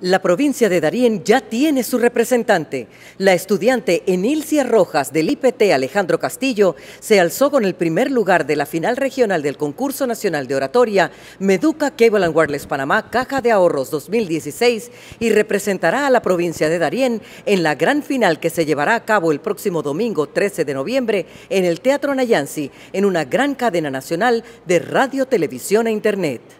La provincia de Darién ya tiene su representante. La estudiante Enilcia Rojas del IPT Alejandro Castillo se alzó con el primer lugar de la final regional del concurso nacional de oratoria Meduca Cable and Wireless Panamá Caja de Ahorros 2016 y representará a la provincia de Darién en la gran final que se llevará a cabo el próximo domingo 13 de noviembre en el Teatro Nayansi en una gran cadena nacional de radio, televisión e internet.